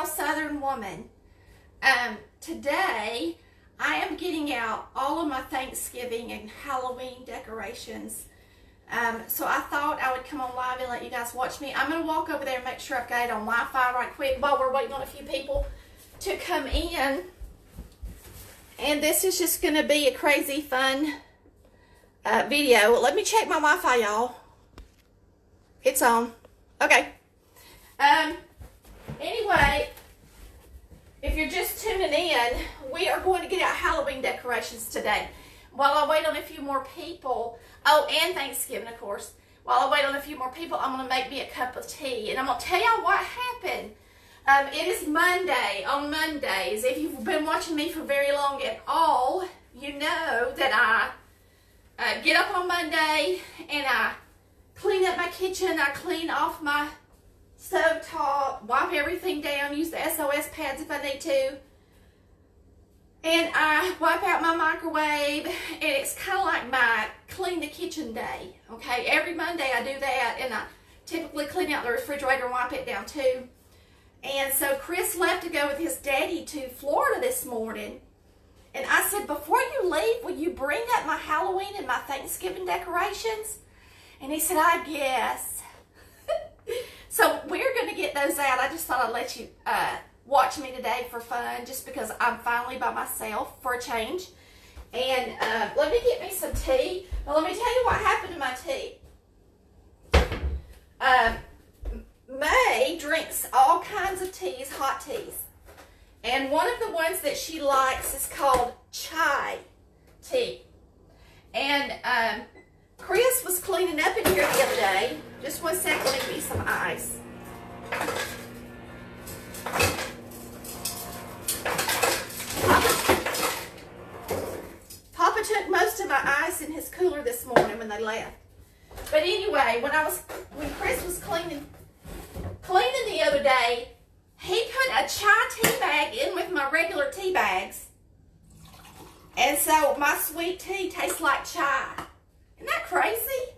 real southern woman. Um, today, I am getting out all of my Thanksgiving and Halloween decorations. Um, so I thought I would come on live and let you guys watch me. I'm going to walk over there and make sure I've got it on Wi-Fi right quick while we're waiting on a few people to come in. And this is just going to be a crazy fun uh, video. Let me check my Wi-Fi, y'all. It's on. Okay. Um. Anyway, if you're just tuning in, we are going to get out Halloween decorations today. While I wait on a few more people, oh, and Thanksgiving, of course. While I wait on a few more people, I'm going to make me a cup of tea. And I'm going to tell y'all what happened. Um, it is Monday. On Mondays, if you've been watching me for very long at all, you know that I uh, get up on Monday and I clean up my kitchen. I clean off my stove top, wipe everything down, use the SOS pads if I need to. And I wipe out my microwave, and it's kind of like my clean the kitchen day. Okay, every Monday I do that, and I typically clean out the refrigerator and wipe it down too. And so Chris left to go with his daddy to Florida this morning. And I said, before you leave, will you bring up my Halloween and my Thanksgiving decorations? And he said, I guess. So we're going to get those out. I just thought I'd let you uh, watch me today for fun, just because I'm finally by myself for a change. And uh, let me get me some tea. Now, let me tell you what happened to my tea. Um, May drinks all kinds of teas, hot teas. And one of the ones that she likes is called chai tea. And um, Chris was cleaning up in here the other day. Just one second, let me some ice. Papa, Papa took most of my ice in his cooler this morning when they left. But anyway, when I was when Chris was cleaning cleaning the other day, he put a chai tea bag in with my regular tea bags. And so my sweet tea tastes like chai. Isn't that crazy?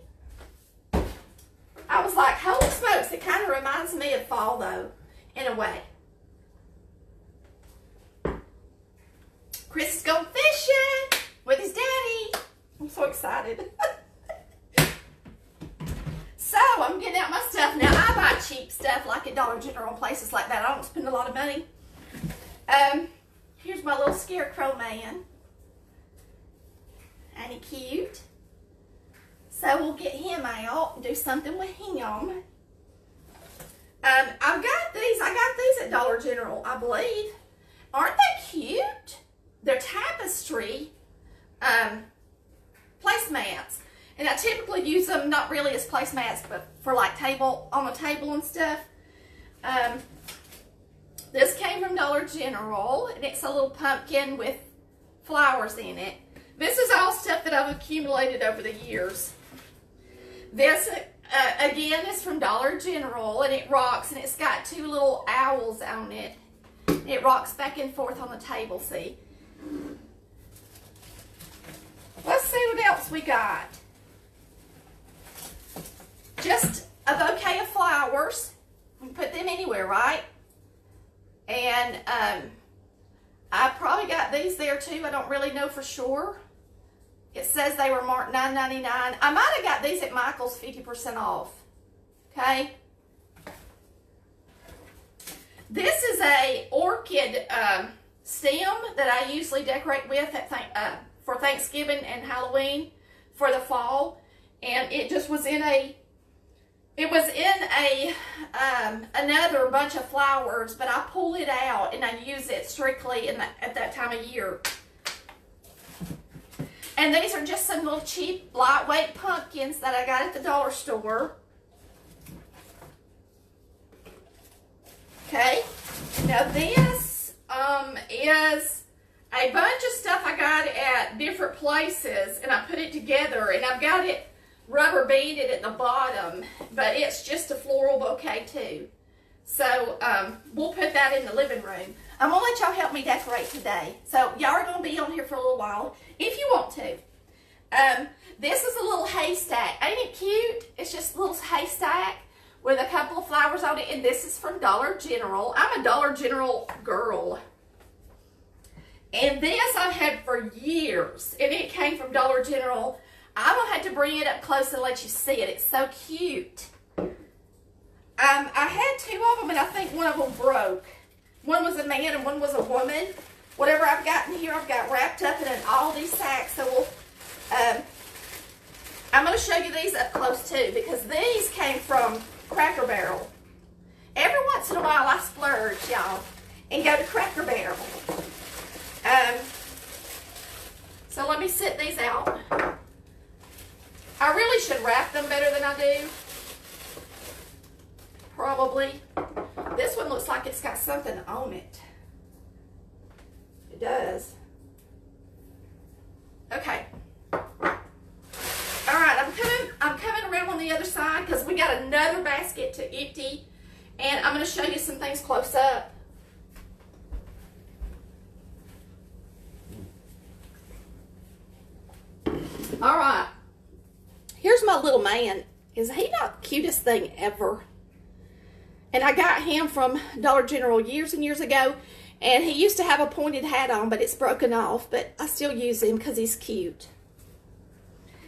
I was like, holy smokes, it kind of reminds me of fall though, in a way. Chris is going fishing with his daddy. I'm so excited. so I'm getting out my stuff now. I buy cheap stuff like at Dollar General places like that. I don't spend a lot of money. Um, here's my little scarecrow man. Ain't he cute? So we'll get him out and do something with him. Um, I've got these. I got these at Dollar General, I believe. Aren't they cute? They're tapestry um, placemats. And I typically use them not really as placemats, but for like table, on the table and stuff. Um, this came from Dollar General, and it's a little pumpkin with flowers in it. This is all stuff that I've accumulated over the years. This, uh, again, is from Dollar General, and it rocks, and it's got two little owls on it. It rocks back and forth on the table, see? Let's see what else we got. Just a bouquet of flowers. You can put them anywhere, right? And um, I probably got these there too. I don't really know for sure. It says they were marked $9.99. I might have got these at Michael's 50% off. Okay. This is a orchid um, stem that I usually decorate with th uh, for Thanksgiving and Halloween for the fall. And it just was in a, it was in a, um, another bunch of flowers, but I pull it out and I use it strictly in the, at that time of year. And these are just some little cheap, lightweight pumpkins that I got at the dollar store. Okay. Now this um, is a bunch of stuff I got at different places and I put it together and I've got it rubber banded at the bottom, but it's just a floral bouquet too. So um, we'll put that in the living room. I'm gonna let y'all help me decorate today. So y'all are gonna be on here for a little while if you want to. Um, this is a little haystack. Ain't it cute? It's just a little haystack with a couple of flowers on it. and this is from Dollar General. I'm a Dollar General girl. And this I've had for years, and it came from Dollar General. I'm gonna have to bring it up close and let you see it. It's so cute. Um, I had two of them, and I think one of them broke. One was a man and one was a woman. Whatever I've got in here, I've got wrapped up in an Aldi sack. So we'll, um, I'm going to show you these up close too because these came from Cracker Barrel. Every once in a while, I splurge, y'all, and go to Cracker Barrel. Um, so let me sit these out. I really should wrap them better than I do. Probably. This one looks like it's got something on it. It does. Okay. All right, I'm coming I'm coming around on the other side because we got another basket to empty and I'm going to show you some things close up. All right. Here's my little man. Is he not the cutest thing ever? And I got him from Dollar General years and years ago. And he used to have a pointed hat on, but it's broken off. But I still use him because he's cute.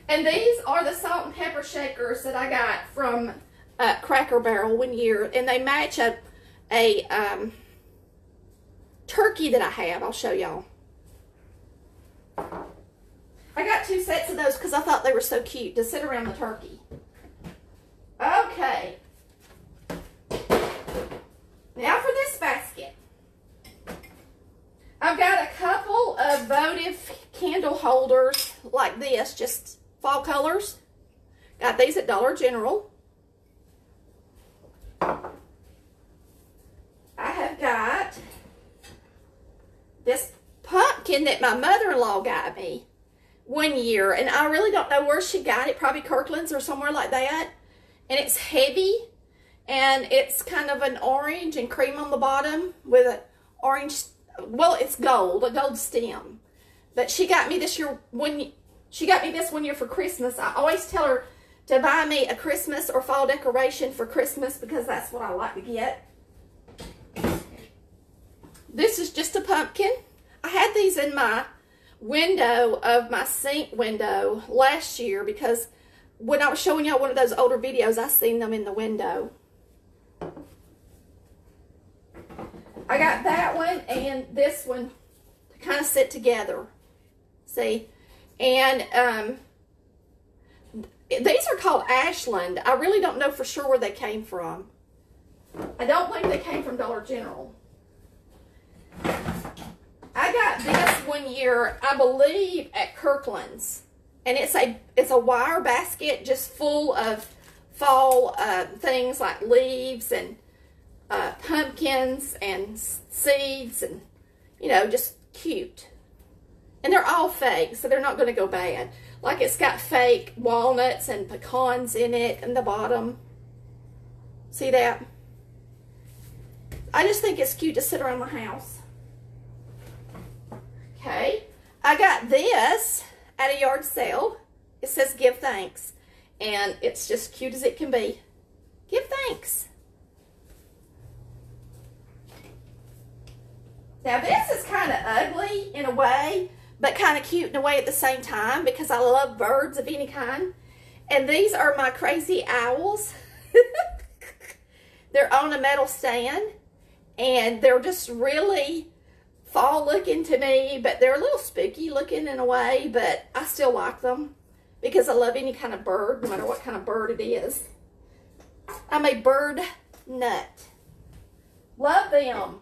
And these are the salt and pepper shakers that I got from uh, Cracker Barrel one year. And they match a, a um, turkey that I have. I'll show y'all. I got two sets of those because I thought they were so cute to sit around the turkey. Okay. Now for this basket. I've got a couple of votive candle holders like this, just fall colors. Got these at Dollar General. I have got this pumpkin that my mother-in-law got me one year, and I really don't know where she got it, probably Kirkland's or somewhere like that. And it's heavy, and it's kind of an orange and cream on the bottom with an orange, well, it's gold, a gold stem. But she got me this year, when she got me this one year for Christmas. I always tell her to buy me a Christmas or fall decoration for Christmas because that's what I like to get. This is just a pumpkin. I had these in my window of my sink window last year because when I was showing y'all one of those older videos, I seen them in the window. I got that one and this one to kind of sit together. See? And um, these are called Ashland. I really don't know for sure where they came from. I don't think they came from Dollar General. I got this one year, I believe, at Kirkland's. And it's a it's a wire basket just full of fall uh, things like leaves and uh, pumpkins and seeds and, you know, just cute. And they're all fake, so they're not going to go bad. Like it's got fake walnuts and pecans in it in the bottom. See that? I just think it's cute to sit around my house. Okay. I got this at a yard sale. It says give thanks. And it's just cute as it can be. Give thanks. Now this is kind of ugly in a way, but kind of cute in a way at the same time because I love birds of any kind. And these are my crazy owls. they're on a metal stand and they're just really fall looking to me, but they're a little spooky looking in a way, but I still like them because I love any kind of bird, no matter what kind of bird it is. I'm a bird nut. Love them.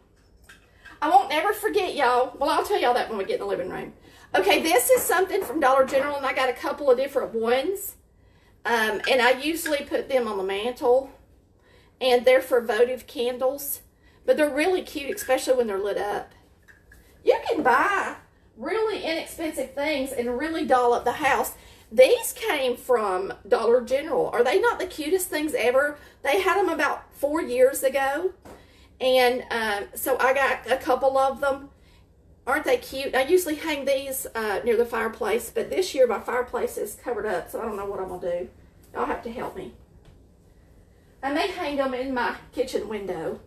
I won't ever forget y'all. Well, I'll tell y'all that when we get in the living room. Okay, this is something from Dollar General, and I got a couple of different ones. Um, and I usually put them on the mantle. And they're for votive candles. But they're really cute, especially when they're lit up. You can buy really inexpensive things and really doll up the house. These came from Dollar General. Are they not the cutest things ever? They had them about four years ago. And um, so I got a couple of them. Aren't they cute? I usually hang these uh, near the fireplace, but this year my fireplace is covered up, so I don't know what I'm going to do. Y'all have to help me. I may hang them in my kitchen window.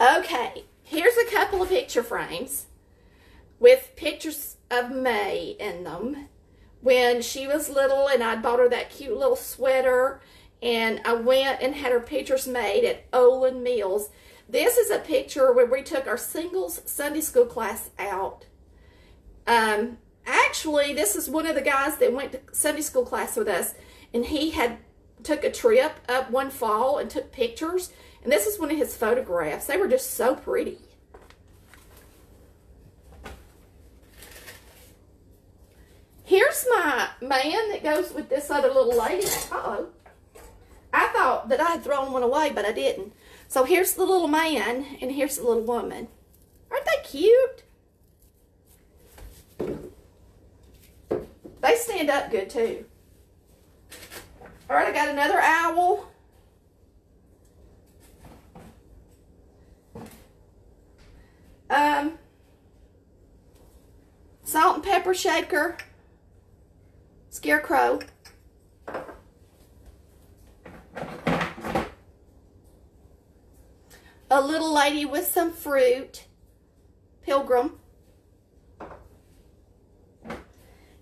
Okay, here's a couple of picture frames with pictures of May in them when she was little and I bought her that cute little sweater and I went and had her pictures made at Olan Mills. This is a picture where we took our singles Sunday school class out. Um, actually, this is one of the guys that went to Sunday school class with us and he had took a trip up one fall and took pictures and this is one of his photographs. They were just so pretty. Here's my man that goes with this other little lady. Uh-oh. I thought that I had thrown one away, but I didn't. So here's the little man, and here's the little woman. Aren't they cute? They stand up good, too. All right, I got another owl. Um, salt and pepper shaker. Scarecrow. A little lady with some fruit. Pilgrim.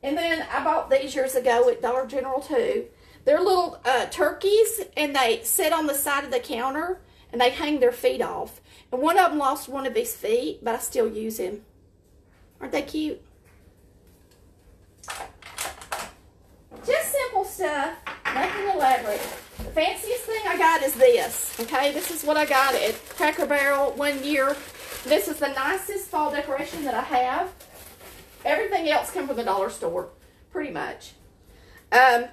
And then I bought these years ago at Dollar General too. They're little uh, turkeys and they sit on the side of the counter and they hang their feet off. And one of them lost one of his feet, but I still use him. Aren't they cute? Just simple stuff, nothing elaborate. The fanciest thing I got is this, okay? This is what I got at Cracker Barrel one year. This is the nicest fall decoration that I have. Everything else come from the dollar store, pretty much. Um,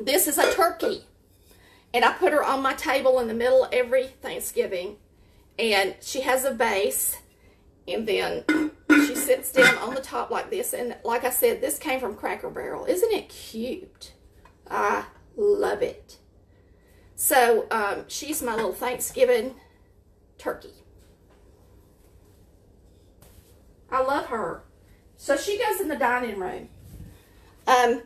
this is a turkey. And I put her on my table in the middle every Thanksgiving. And she has a base. And then she sits down on the top like this. And like I said, this came from Cracker Barrel. Isn't it cute? I love it. So um, she's my little Thanksgiving turkey. I love her. So she goes in the dining room. Um,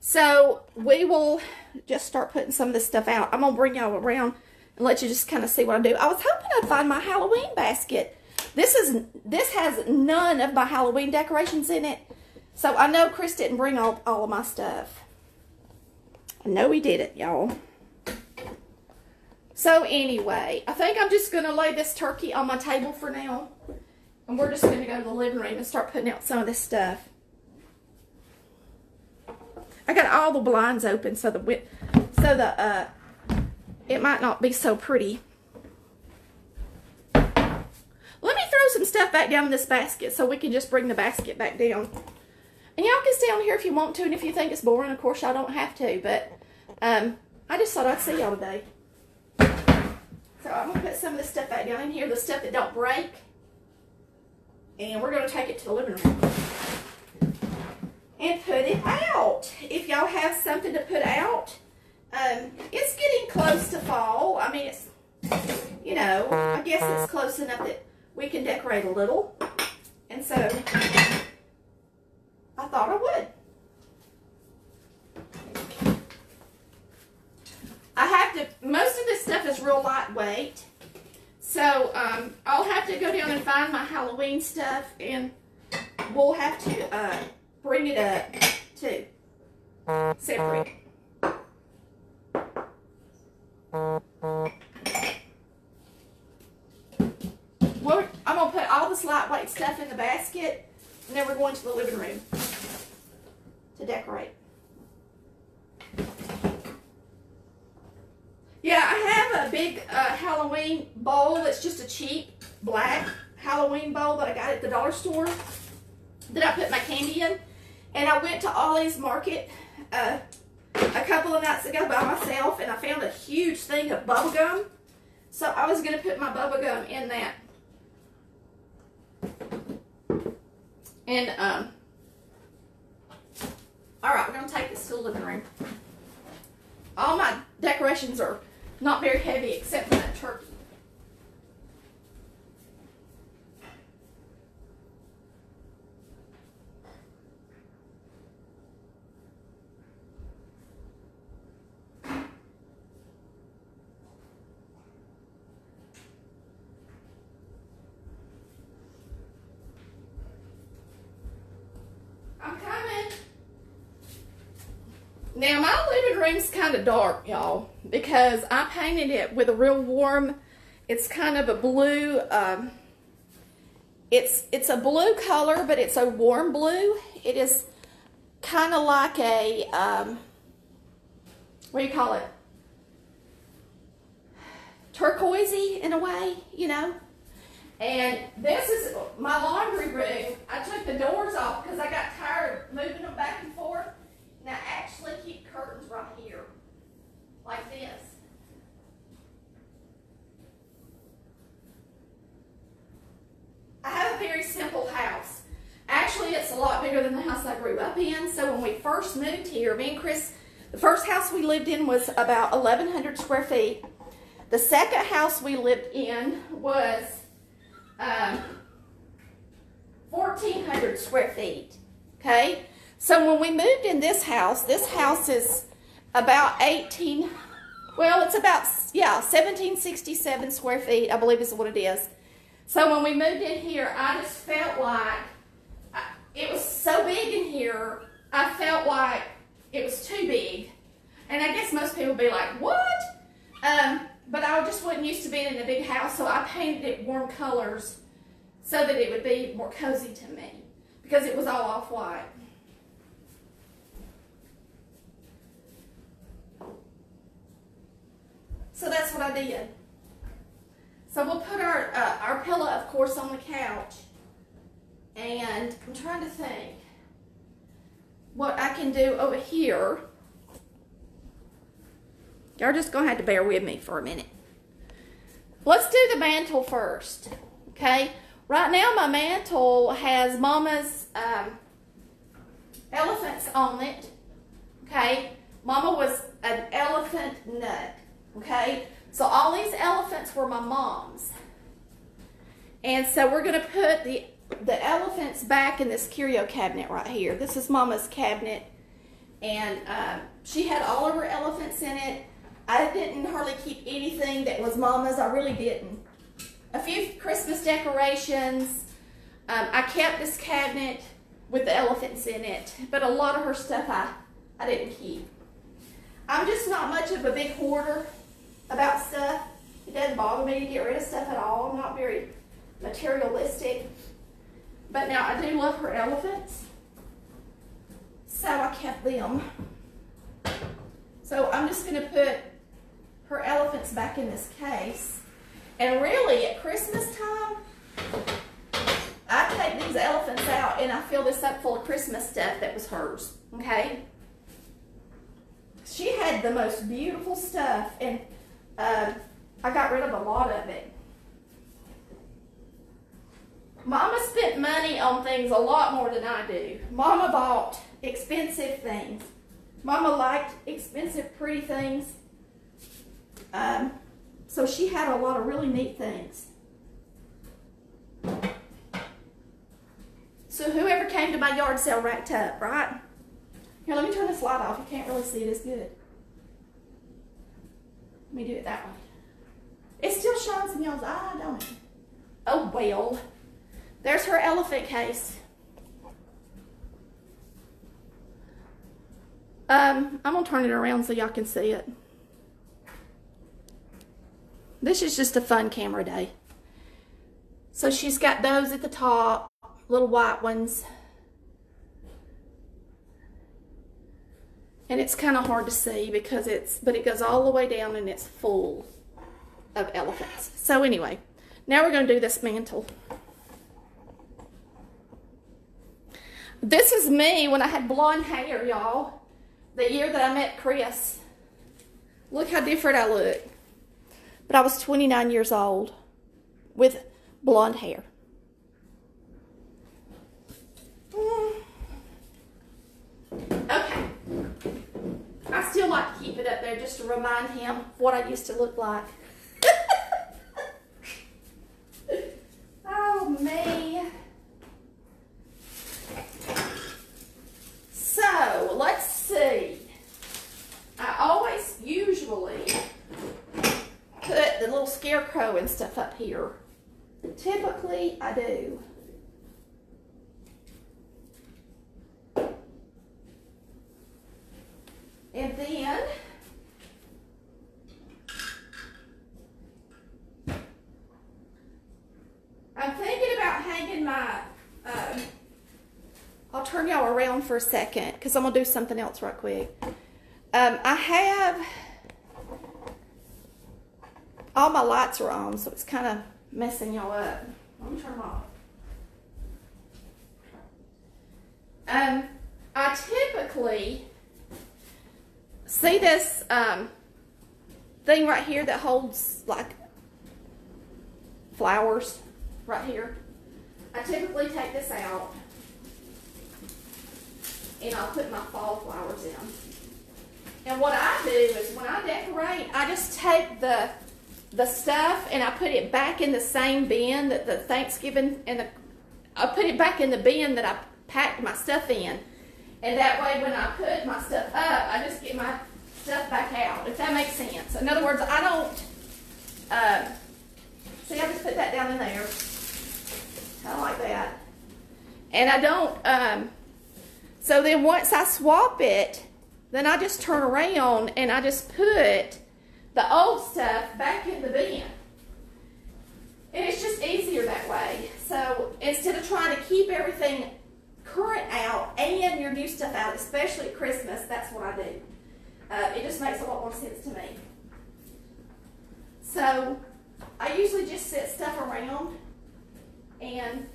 so we will just start putting some of this stuff out. I'm going to bring y'all around and let you just kind of see what I do. I was hoping I'd find my Halloween basket. This is this has none of my Halloween decorations in it. So I know Chris didn't bring all, all of my stuff. I know he did it, y'all. So anyway, I think I'm just going to lay this turkey on my table for now. And we're just going to go to the living room and start putting out some of this stuff. I got all the blinds open so the so the uh, it might not be so pretty. Let me throw some stuff back down in this basket so we can just bring the basket back down. And y'all can stay on here if you want to, and if you think it's boring, of course y'all don't have to. But um, I just thought I'd see y'all today. So I'm gonna put some of this stuff back down in here, the stuff that don't break, and we're gonna take it to the living room and put it out. If y'all have something to put out, um, it's getting close to fall. I mean, it's, you know, I guess it's close enough that we can decorate a little. And so, I thought I would. I have to, most of this stuff is real lightweight. So, um, I'll have to go down and find my Halloween stuff and we'll have to, uh, bring it up too. Separate. I'm going to put all this lightweight stuff in the basket and then we're going to the living room to decorate. Yeah, I have a big uh, Halloween bowl that's just a cheap black Halloween bowl that I got at the dollar store that I put my candy in. And I went to Ollie's Market uh, a couple of nights ago by myself and I found a huge thing of bubble gum. So I was going to put my bubble gum in that. And, um, all right, we're going to take this to the living room. All my decorations are not very heavy except for that turkey. Now my living room's kind of dark, y'all, because I painted it with a real warm. It's kind of a blue. Um, it's it's a blue color, but it's a warm blue. It is kind of like a um, what do you call it? Turquoisey in a way, you know. And this is my laundry room. I took the doors off because I got tired of moving them back and forth. I actually keep curtains right here, like this. I have a very simple house. Actually, it's a lot bigger than the house I grew up in. So when we first moved here, me and Chris, the first house we lived in was about 1,100 square feet. The second house we lived in was um, 1,400 square feet. Okay? So when we moved in this house, this house is about 18, well, it's about, yeah, 1767 square feet, I believe is what it is. So when we moved in here, I just felt like it was so big in here, I felt like it was too big. And I guess most people would be like, what? Um, but I just wasn't used to being in a big house, so I painted it warm colors so that it would be more cozy to me because it was all off-white. So that's what I did. So we'll put our, uh, our pillow, of course, on the couch. And I'm trying to think what I can do over here. Y'all just going to have to bear with me for a minute. Let's do the mantle first, okay? Right now, my mantle has Mama's um, elephants on it, okay? Mama was an elephant nut, okay? So all these elephants were my mom's. And so we're going to put the, the elephants back in this curio cabinet right here. This is Mama's cabinet. And uh, she had all of her elephants in it. I didn't hardly keep anything that was Mama's. I really didn't. A few Christmas decorations. Um, I kept this cabinet with the elephants in it. But a lot of her stuff I, I didn't keep. I'm just not much of a big hoarder about stuff. It doesn't bother me to get rid of stuff at all. I'm not very materialistic. But now I do love her elephants. So I kept them. So I'm just going to put her elephants back in this case. And really, at Christmas time, I take these elephants out and I fill this up full of Christmas stuff that was hers. Okay? She had the most beautiful stuff. And uh, I got rid of a lot of it. Mama spent money on things a lot more than I do. Mama bought expensive things. Mama liked expensive, pretty things. Um, so she had a lot of really neat things. So whoever came to my yard sale racked up, right? Here, let me turn this light off. You can't really see it as good. Let me do it that way. It still shines in y'all's eye, don't it? Oh, well. There's her elephant case. Um, I'm going to turn it around so y'all can see it. This is just a fun camera day. So she's got those at the top, little white ones. And it's kind of hard to see because it's, but it goes all the way down and it's full of elephants. So anyway, now we're going to do this mantle. This is me when I had blonde hair, y'all. The year that I met Chris. Look how different I look. But I was 29 years old with blonde hair. Okay. I still like to keep it up there just to remind him what I used to look like. oh, me. So, let's see. I always usually put the little scarecrow and stuff up here. Typically, I do. And then I'm thinking about hanging my, um, I'll turn y'all around for a second because I'm going to do something else right quick. Um, I have, all my lights are on, so it's kind of messing y'all up. Let me turn them off. Um, I typically see this um, thing right here that holds like flowers right here. I typically take this out and I'll put my fall flowers in. And what I do is when I decorate, I just take the the stuff and I put it back in the same bin that the Thanksgiving and the I put it back in the bin that I packed my stuff in. And that way when I put my stuff up, I just get my stuff back out, if that makes sense. In other words, I don't uh, see I just put that down in there. Kind of like that. And I don't um, so then once I swap it, then I just turn around and I just put the old stuff back in the bin. And it's just easier that way. So instead of trying to keep everything current out and your new stuff out, especially at Christmas, that's what I do. Uh, it just makes a lot more sense to me. So I usually just set stuff around and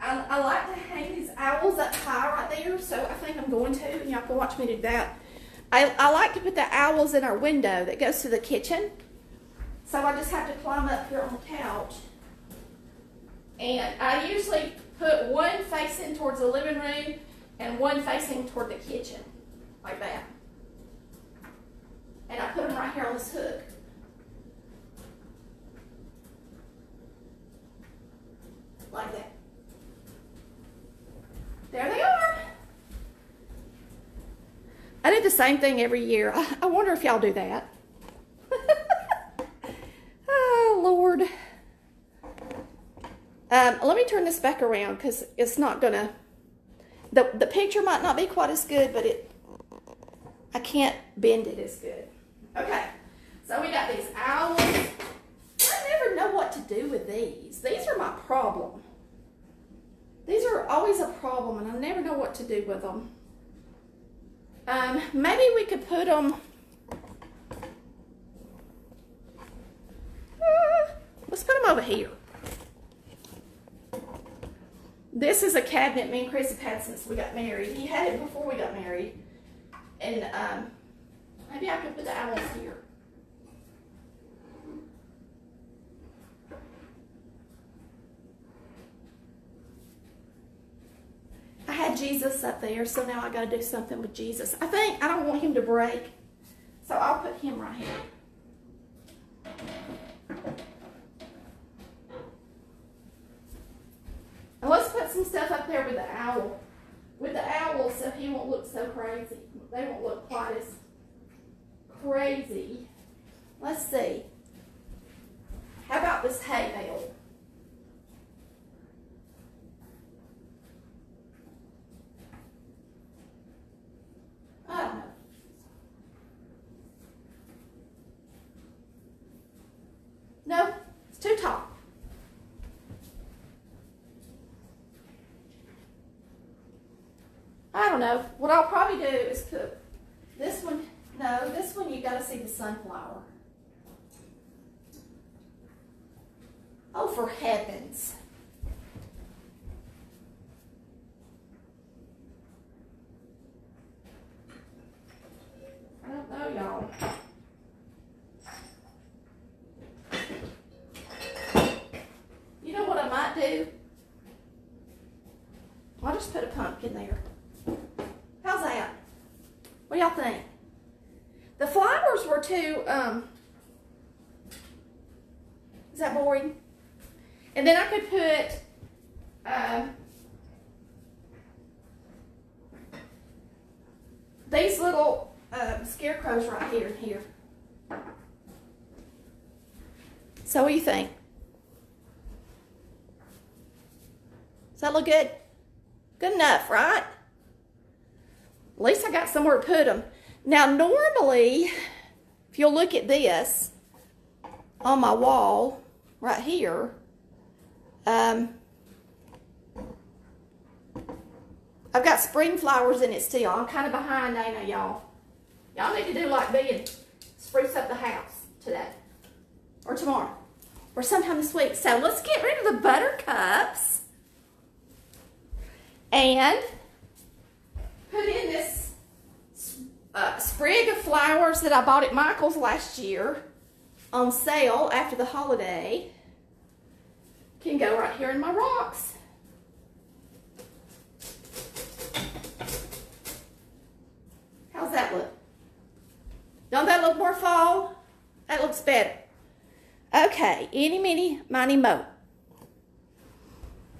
I, I like to hang these owls up high right there, so I think I'm going to, and y'all can watch me do that. I, I like to put the owls in our window that goes to the kitchen. So I just have to climb up here on the couch. And I usually put one facing towards the living room and one facing toward the kitchen, like that. And I put them right here on this hook. Like that. There they are. I do the same thing every year. I, wonder if y'all do that. oh, Lord. Um, let me turn this back around because it's not to... The, the picture might not be quite as good, but it I can't bend it as good. Okay, so we got these owls. I never know what to do with these. These are my problem. These are always a problem, and I never know what to do with them. Um, maybe we could put them. Uh, let's put them over here. This is a cabinet me and Chris have had since we got married. He had it before we got married. And um, maybe I could put the owls here. I had Jesus up there, so now I got to do something with Jesus. I think I don't want him to break, so I'll put him right here. And let's put some stuff up there with the owl. With the owl so he won't look so crazy. They won't look quite as crazy. Let's see. How about this hay bale? I. No, it's too tall. I don't know. What I'll probably do is put this one. No, this one you got to see the sunflower. Oh, for heavens. I don't know, y'all. You know what I might do? I'll just put a pumpkin there. How's that? What y'all think? The flowers were too, um, is that boring? And then I could put, um, these little um, scarecrows right here and here. So what do you think? Does that look good? Good enough, right? At least I got somewhere to put them. Now, normally, if you'll look at this on my wall right here, um, I've got spring flowers in it still. I'm kind of behind, ain't I, y'all? Y'all need to do like me and spruce up the house today or tomorrow or sometime this week. So let's get rid of the buttercups and put in this uh, sprig of flowers that I bought at Michael's last year on sale after the holiday. Can go right here in my rocks. How's that look? Don't that look more fall? That looks better. Okay, any, mini, miny, mo.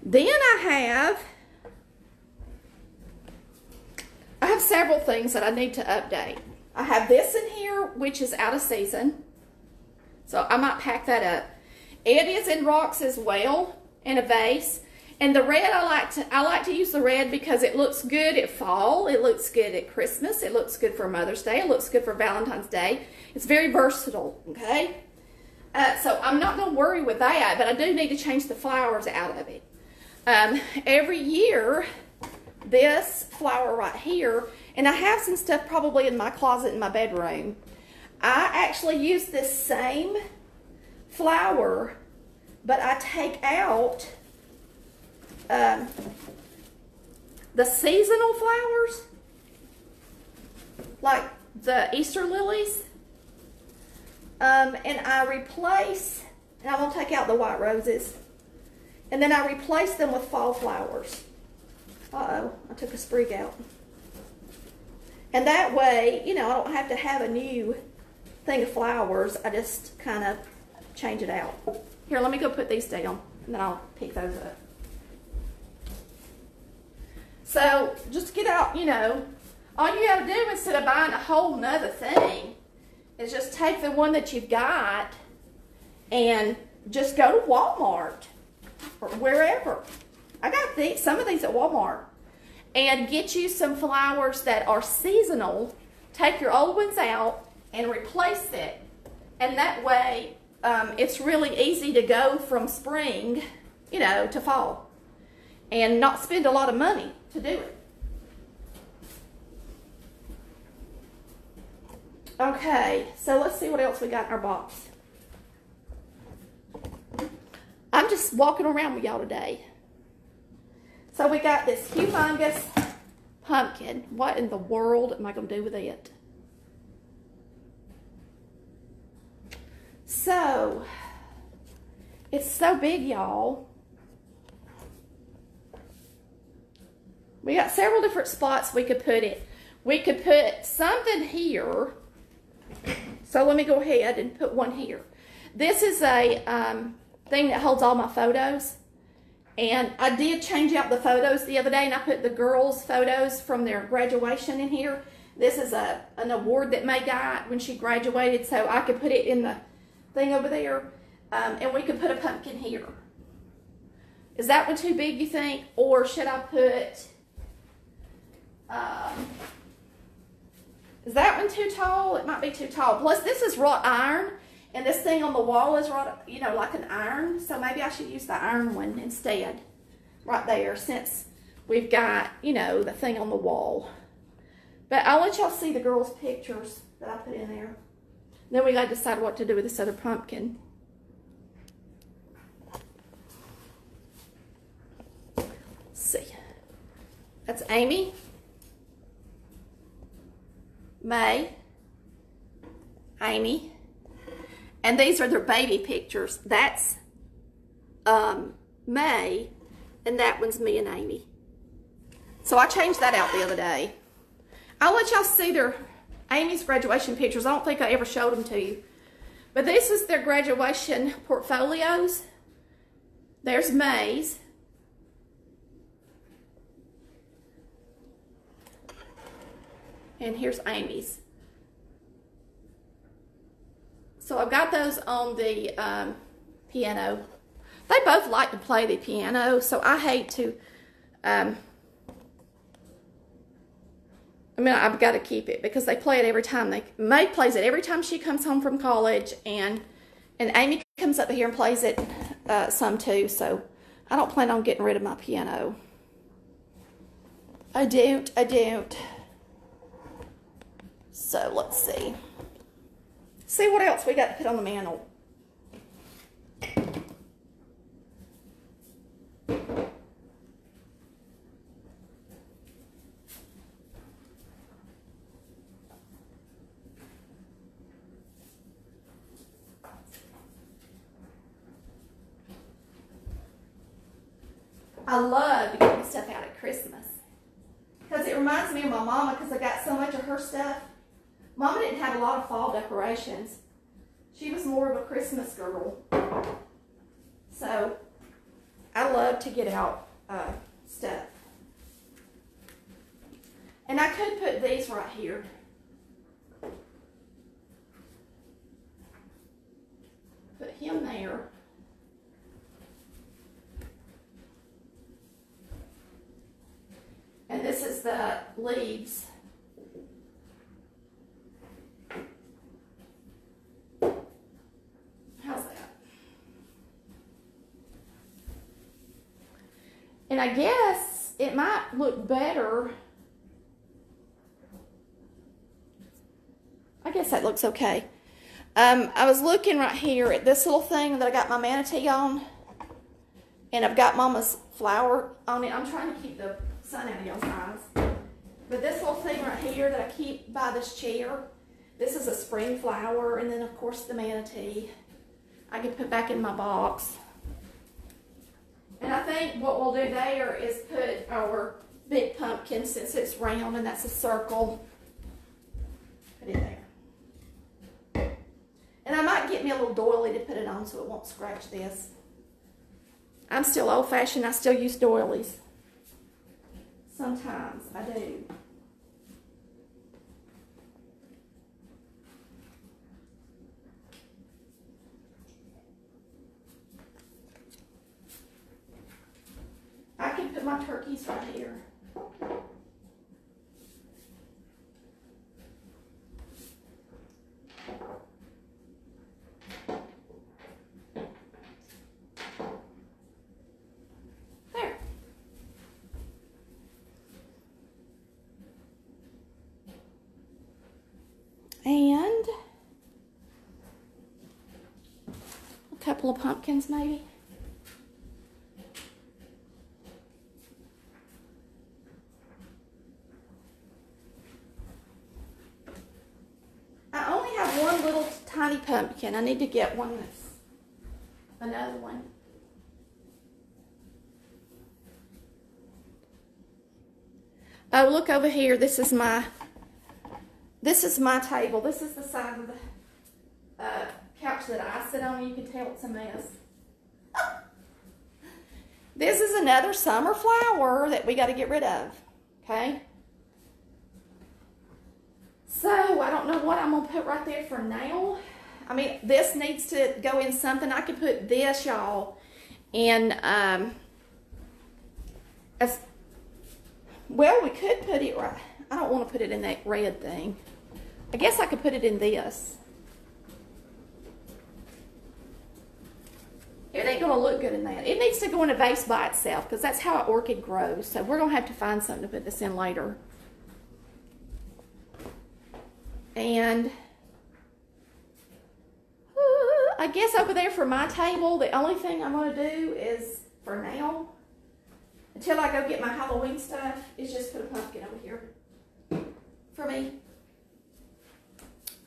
Then I have, I have several things that I need to update. I have this in here, which is out of season. So I might pack that up. It is in rocks as well, in a vase. And the red, I like to I like to use the red because it looks good at fall. It looks good at Christmas. It looks good for Mother's Day. It looks good for Valentine's Day. It's very versatile, okay? Uh, so I'm not going to worry with that, but I do need to change the flowers out of it. Um, every year, this flower right here, and I have some stuff probably in my closet in my bedroom. I actually use this same flower, but I take out um, the seasonal flowers, like the Easter lilies, um, and I replace, and going to take out the white roses, and then I replace them with fall flowers. Uh-oh, I took a sprig out. And that way, you know, I don't have to have a new thing of flowers. I just kind of change it out. Here, let me go put these down, and then I'll pick those up. So just get out, you know, all you gotta do instead of buying a whole nother thing is just take the one that you've got and just go to Walmart or wherever. I got these, some of these at Walmart. And get you some flowers that are seasonal. Take your old ones out and replace it. And that way, um, it's really easy to go from spring, you know, to fall. And not spend a lot of money to do it. Okay, so let's see what else we got in our box. I'm just walking around with y'all today. So we got this humongous pumpkin. What in the world am I going to do with it? So, it's so big, y'all. We got several different spots we could put it. We could put something here. So let me go ahead and put one here. This is a um, thing that holds all my photos. And I did change out the photos the other day and I put the girls' photos from their graduation in here. This is a an award that May got when she graduated, so I could put it in the thing over there. Um, and we could put a pumpkin here. Is that one too big, you think? Or should I put um, is that one too tall? It might be too tall. Plus, this is wrought iron, and this thing on the wall is wrought, you know, like an iron. So maybe I should use the iron one instead, right there, since we've got, you know, the thing on the wall. But I'll let y'all see the girls' pictures that I put in there. Then we got to decide what to do with this other pumpkin. Let's see. That's Amy. May, Amy, and these are their baby pictures. That's um, May, and that one's me and Amy. So I changed that out the other day. I'll let y'all see their Amy's graduation pictures. I don't think I ever showed them to you. But this is their graduation portfolios. There's May's. and here's Amy's. So I've got those on the um, piano. They both like to play the piano, so I hate to, um, I mean, I've got to keep it because they play it every time. They May plays it every time she comes home from college, and and Amy comes up here and plays it uh, some too. So I don't plan on getting rid of my piano. I don't, I don't. So let's see. See what else we got to put on the mantle. I love getting stuff out at Christmas. Because it reminds me of my mama because I got so much of her stuff. Mama didn't have a lot of fall decorations. She was more of a Christmas girl. So I love to get out uh, stuff. And I could put these right here. Put him there. And this is the leaves. How's that? And I guess it might look better. I guess that looks okay. Um, I was looking right here at this little thing that I got my manatee on. And I've got Mama's flower on it. I'm trying to keep the sun out of y'all's eyes. But this little thing right here that I keep by this chair, this is a spring flower, and then of course the manatee. I can put back in my box. And I think what we'll do there is put our big pumpkin since it's round and that's a circle. Put it there. And I might get me a little doily to put it on so it won't scratch this. I'm still old fashioned, I still use doilies. Sometimes I do. My turkeys right here. There. And a couple of pumpkins, maybe. I only have one little I need to get one that's another one. Oh, look over here. This is my this is my table. This is the side of the uh, couch that I sit on. You can tell it's a mess. This is another summer flower that we got to get rid of. Okay. So I don't know what I'm gonna put right there for now. I mean, this needs to go in something. I could put this, y'all, in um, as well. We could put it right. I don't want to put it in that red thing. I guess I could put it in this. It ain't gonna look good in that. It needs to go in a vase by itself because that's how an orchid grows. So we're gonna have to find something to put this in later. And uh, I guess over there for my table, the only thing I'm gonna do is for now, until I go get my Halloween stuff, is just put a pumpkin over here for me.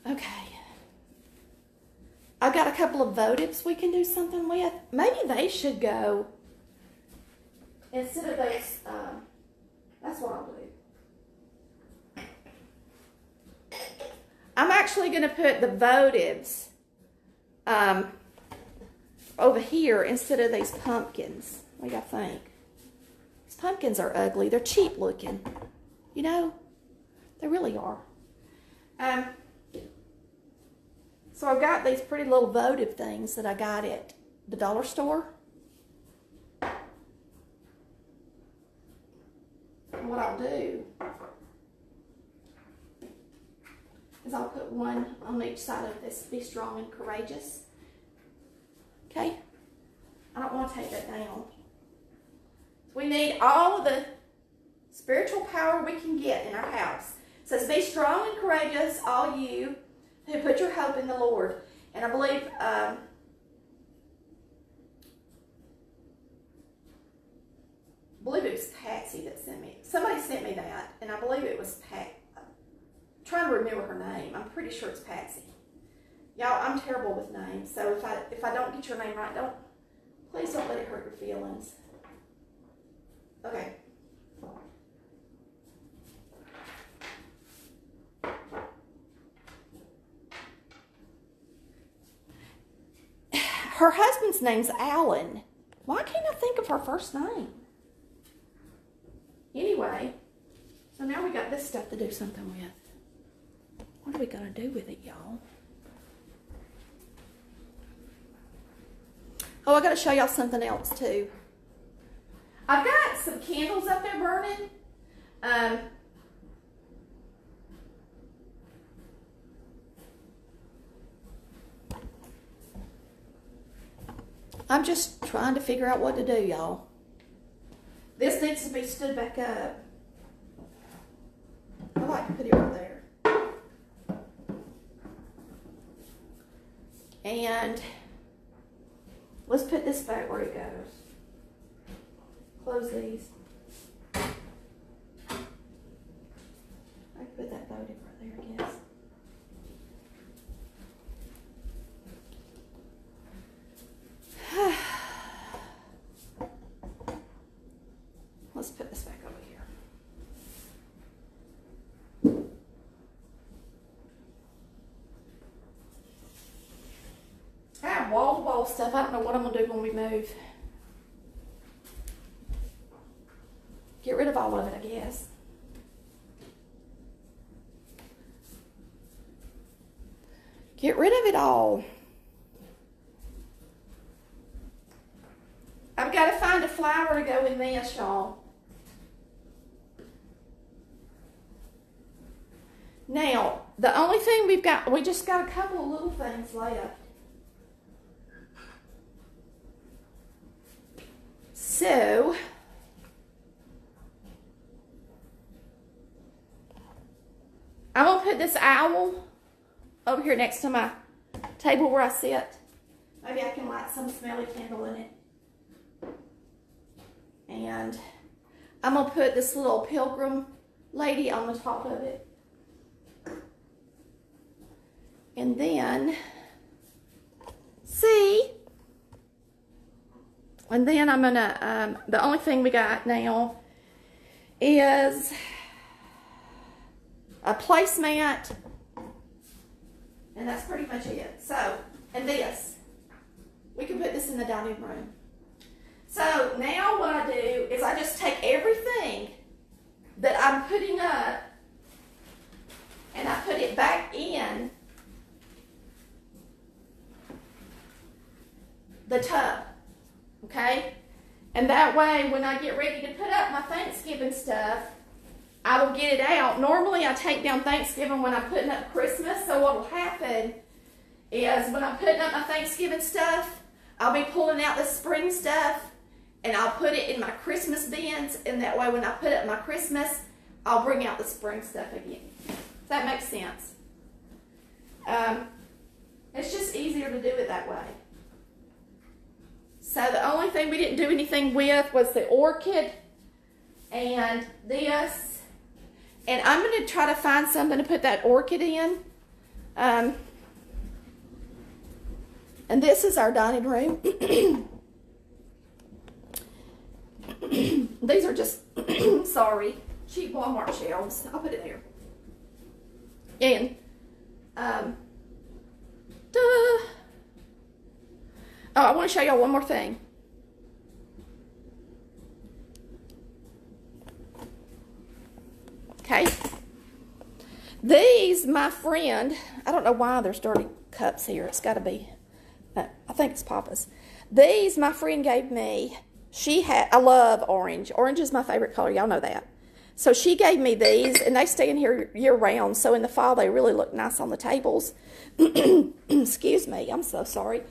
Okay. I've got a couple of votives we can do something with. Maybe they should go instead of those. Um, that's what I'll do. I'm actually going to put the votives um, over here instead of these pumpkins. What do you think? These pumpkins are ugly. They're cheap looking. You know, they really are. Um, so I've got these pretty little votive things that I got at the dollar store. What I'll do is I'll put one on each side of this Be Strong and Courageous. Okay? I don't want to take that down. We need all the spiritual power we can get in our house. It says, Be strong and courageous, all you who put your hope in the Lord. And I believe um, I believe it was Patsy that sent me. Somebody sent me that, and I believe it was Pat. Trying to remember her name. I'm pretty sure it's Patsy. Y'all, I'm terrible with names, so if I if I don't get your name right, don't please don't let it hurt your feelings. Okay. Her husband's name's Alan. Why can't I think of her first name? Anyway, so now we got this stuff to do something with. What are we gonna do with it, y'all? Oh, I gotta show y'all something else too. I've got some candles up there burning. Um, I'm just trying to figure out what to do, y'all. This needs to be stood back up. I like to put it right there. And let's put this back where it goes. Close these. I can put that votive right there, I guess. Let's put this back over here. I have wall to wall stuff. I don't know what I'm gonna do when we Get rid of all of it, I guess. Get rid of it all. I've got to find a flower to go in this, y'all. Now, the only thing we've got, we just got a couple of little things left. So, I'm going to put this owl over here next to my table where I sit. Maybe I can light some smelly candle in it. And I'm going to put this little pilgrim lady on the top of it. And then, see, and then I'm gonna, um, the only thing we got now is a placemat, and that's pretty much it. So, and this, we can put this in the dining room. So now what I do is I just take everything that I'm putting up and I put it back in the tub. Okay? And that way, when I get ready to put up my Thanksgiving stuff, I will get it out. Normally, I take down Thanksgiving when I'm putting up Christmas. So, what will happen is when I'm putting up my Thanksgiving stuff, I'll be pulling out the spring stuff and I'll put it in my Christmas bins. And that way, when I put up my Christmas, I'll bring out the spring stuff again. Does that make sense? Um, it's just easier to do it that way. So the only thing we didn't do anything with was the orchid and this. And I'm going to try to find something to put that orchid in. Um, and this is our dining room. These are just, sorry, cheap Walmart shelves. I'll put it there. And, um, duh. Oh, I want to show y'all one more thing. Okay. These, my friend, I don't know why there's dirty cups here. It's got to be, uh, I think it's Papa's. These, my friend gave me. She had, I love orange. Orange is my favorite color. Y'all know that. So she gave me these, and they stay in here year round. So in the fall, they really look nice on the tables. Excuse me. I'm so sorry.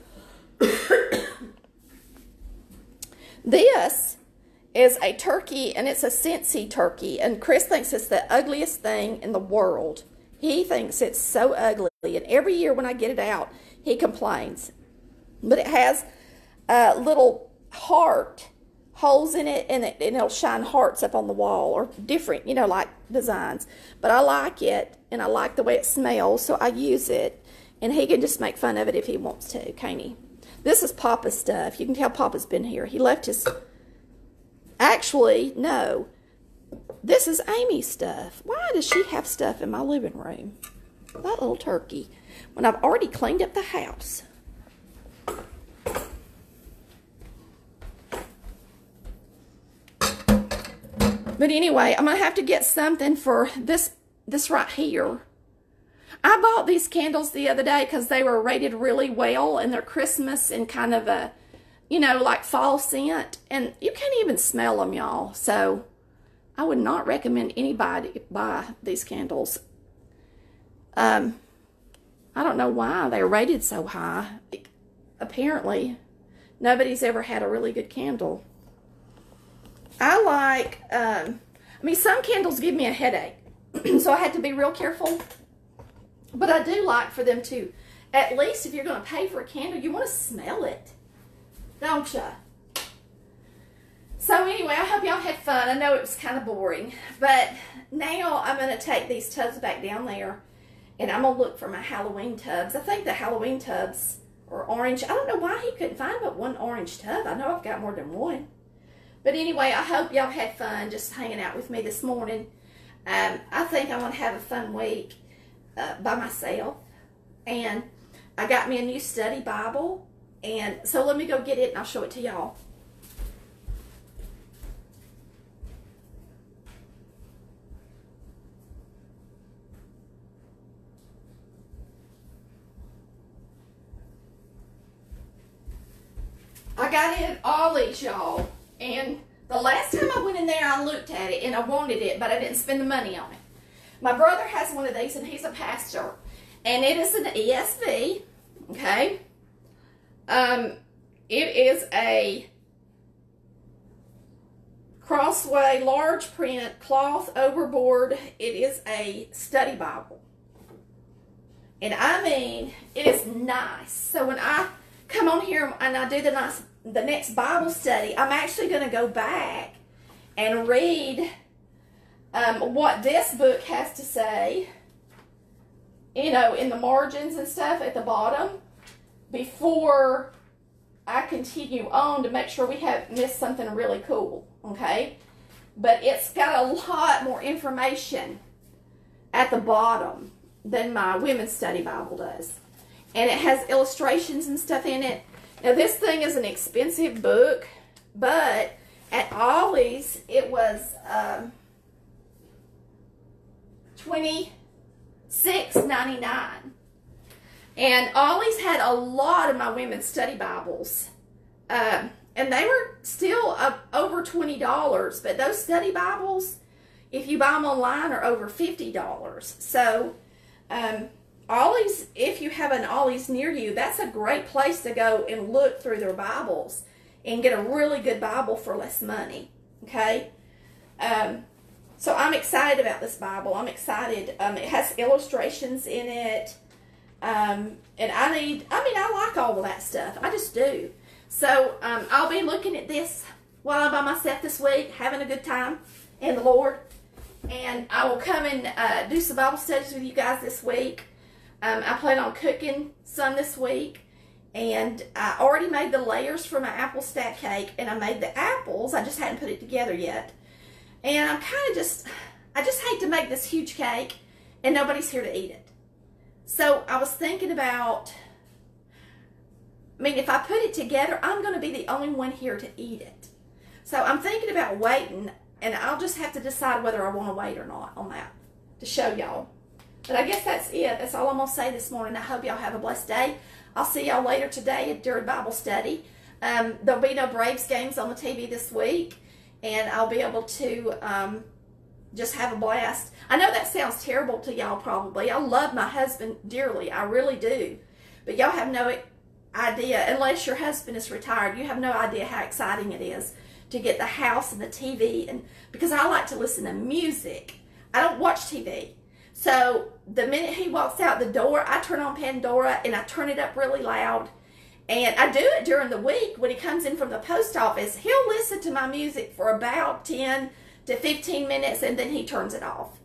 This is a turkey, and it's a Scentsy turkey. And Chris thinks it's the ugliest thing in the world. He thinks it's so ugly. And every year when I get it out, he complains. But it has a little heart holes in it and, it and it'll shine hearts up on the wall or different, you know, like designs. But I like it and I like the way it smells, so I use it. And he can just make fun of it if he wants to, can't he? This is Papa's stuff. You can tell Papa's been here. He left his. Actually, no. This is Amy's stuff. Why does she have stuff in my living room? That little turkey. When I've already cleaned up the house. But anyway, I'm going to have to get something for this this right here. I bought these candles the other day because they were rated really well and they're Christmas and kind of a, you know, like fall scent. And you can't even smell them, y'all. So I would not recommend anybody buy these candles. Um, I don't know why they're rated so high. Apparently, nobody's ever had a really good candle. I like, um, I mean, some candles give me a headache. so I had to be real careful. But I do like for them to, at least if you're going to pay for a candle, you want to smell it. Don't you? So anyway, I hope y'all had fun. I know it was kind of boring. But now I'm going to take these tubs back down there. And I'm going to look for my Halloween tubs. I think the Halloween tubs are orange. I don't know why he couldn't find but one orange tub. I know I've got more than one. But anyway, I hope y'all had fun just hanging out with me this morning. Um, I think I'm going to have a fun week uh, by myself. And I got me a new study Bible. And so let me go get it and I'll show it to y'all. I got it at Ollie's, y'all. And the last time I went in there, I looked at it and I wanted it, but I didn't spend the money on it. My brother has one of these and he's a pastor. And it is an ESV, okay? Um, it is a Crossway large print cloth over board. It is a study Bible. And I mean, it is nice. So when I come on here and I do the nice the next Bible study, I'm actually going to go back and read um, what this book has to say, you know, in the margins and stuff at the bottom before I continue on to make sure we have missed something really cool, okay? But it's got a lot more information at the bottom than my women's study Bible does. And it has illustrations and stuff in it now this thing is an expensive book, but at Ollie's it was um, twenty six ninety nine, and Ollie's had a lot of my women's study Bibles, um, and they were still up over twenty dollars. But those study Bibles, if you buy them online, are over fifty dollars. So. Um, Ollie's, if you have an Ollie's near you, that's a great place to go and look through their Bibles and get a really good Bible for less money. Okay? Um, so I'm excited about this Bible. I'm excited. Um, it has illustrations in it. Um, and I need, I mean, I like all of that stuff. I just do. So um, I'll be looking at this while I'm by myself this week, having a good time in the Lord. And I will come and uh, do some Bible studies with you guys this week. Um, I plan on cooking some this week. And I already made the layers for my apple stack cake. And I made the apples. I just hadn't put it together yet. And I'm kind of just, I just hate to make this huge cake and nobody's here to eat it. So I was thinking about, I mean, if I put it together, I'm going to be the only one here to eat it. So I'm thinking about waiting, and I'll just have to decide whether I want to wait or not on that to show y'all. But I guess that's it. That's all I'm going to say this morning. I hope y'all have a blessed day. I'll see y'all later today during Bible study. Um, there'll be no Braves games on the TV this week, and I'll be able to um, just have a blast. I know that sounds terrible to y'all probably. I love my husband dearly. I really do. But y'all have no idea, unless your husband is retired, you have no idea how exciting it is to get the house and the TV and because I like to listen to music. I don't watch TV. So the minute he walks out the door, I turn on Pandora and I turn it up really loud. And I do it during the week when he comes in from the post office. He'll listen to my music for about 10 to 15 minutes and then he turns it off.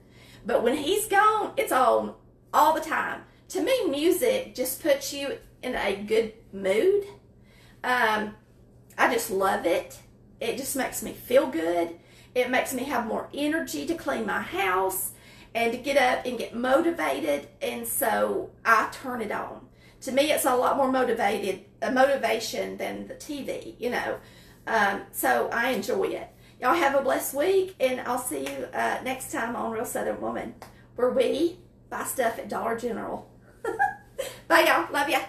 But when he's gone, it's on all the time. To me, music just puts you in a good mood. Um, I just love it. It just makes me feel good. It makes me have more energy to clean my house and to get up and get motivated. And so I turn it on. To me, it's a lot more motivated, a motivation than the TV, you know. Um, so I enjoy it. Y'all have a blessed week, and I'll see you uh, next time on Real Southern Woman, where we buy stuff at Dollar General. Bye, y'all. Love ya.